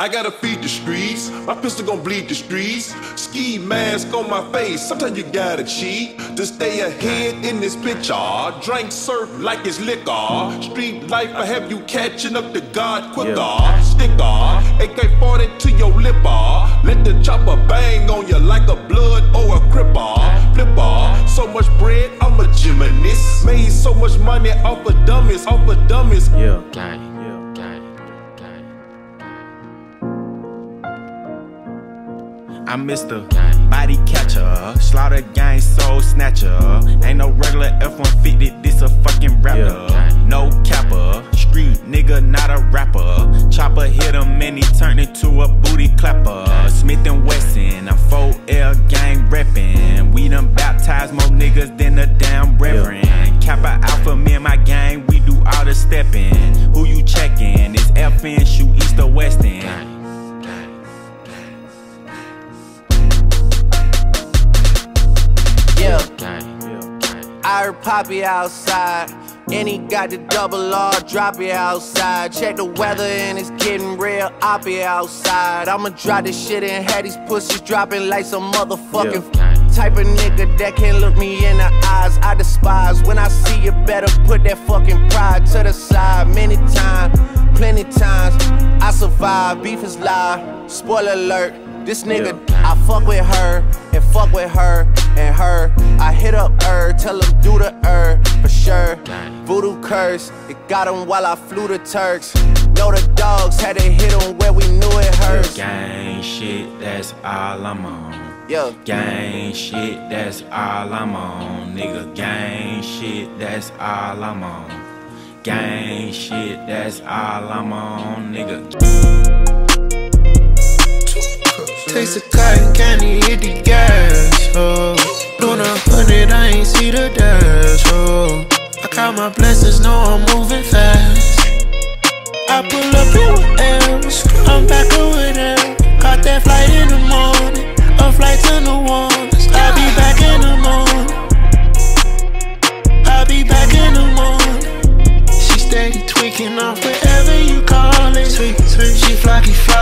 I gotta feed the streets. My pistol gon' bleed the streets. Ski mask on my face. Sometimes you gotta cheat to stay ahead in this picture. Drink surf like it's liquor. Street life, I have you catching up to God quicker. Yeah. Sticker, AK 40 to your lipper. Let the chopper bang on you like a blood or a cripper. Flipper, so much bread, I'm a gymnast. Made so much money off of dummies, off of dummies. Yeah. Gang. I'm Mr. Body Catcher, Slaughter Gang Soul Snatcher. Ain't no regular F-150, I heard Poppy outside. And he got the double R, drop it outside. Check the weather and it's getting real, I'll be outside. I'ma drop this shit and have these pussies dropping like some motherfucking Yeah. type of nigga that can't look me in the eyes. I despise when I see you better put that fucking pride to the side. Many times, plenty times, I survive. Beef is live, spoiler alert. This nigga, I fuck with her fuck with her and her. I hit up her, tell him do the her for sure. Voodoo curse, it got him while I flew the Turks. Know the dogs had to hit him where we knew it hurts. Gang shit, that's all I'm on. Yeah, Gang shit, that's all I'm on. Nigga, gang shit, that's all I'm on. Gang shit, that's all I'm on. Nigga. Taste the cotton candy, hit the gas, oh. Doing a hundred, I ain't see the dash, oh. I count my blessings, know I'm moving fast. I pull up in M's, I'm back over there. Caught that flight in the morning, a flight to New Orleans. I'll be back in the morning. I'll be back in the morning. She steady tweaking off whatever you call it. Tweak, tweak. She flocky, flocky.